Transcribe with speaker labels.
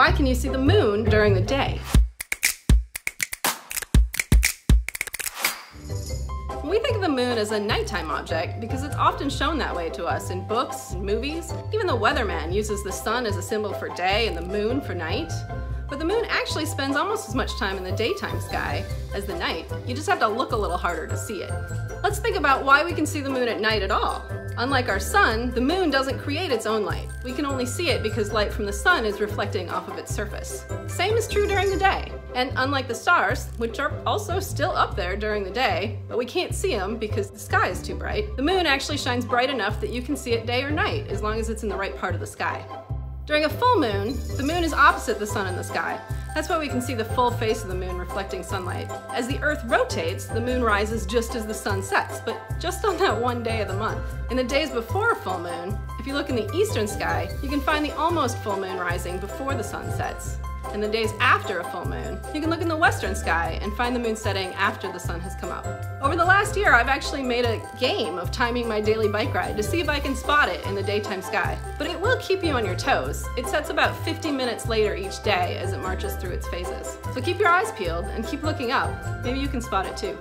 Speaker 1: Why can you see the moon during the day? We think of the moon as a nighttime object because it's often shown that way to us in books and movies. Even the weatherman uses the sun as a symbol for day and the moon for night. But the moon actually spends almost as much time in the daytime sky as the night. You just have to look a little harder to see it. Let's think about why we can see the moon at night at all. Unlike our sun, the moon doesn't create its own light. We can only see it because light from the sun is reflecting off of its surface. Same is true during the day. And unlike the stars, which are also still up there during the day, but we can't see them because the sky is too bright, the moon actually shines bright enough that you can see it day or night as long as it's in the right part of the sky. During a full moon, the moon is opposite the sun in the sky. That's why we can see the full face of the moon reflecting sunlight. As the Earth rotates, the moon rises just as the sun sets, but just on that one day of the month. In the days before a full moon, if you look in the eastern sky, you can find the almost full moon rising before the sun sets and the days after a full moon, you can look in the western sky and find the moon setting after the sun has come up. Over the last year, I've actually made a game of timing my daily bike ride to see if I can spot it in the daytime sky. But it will keep you on your toes. It sets about 50 minutes later each day as it marches through its phases. So keep your eyes peeled and keep looking up. Maybe you can spot it too.